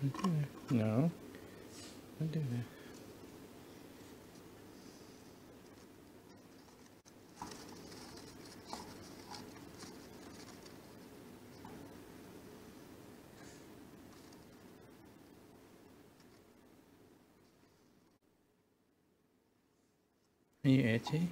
Don't do that. No. Don't do that. Are you itchy?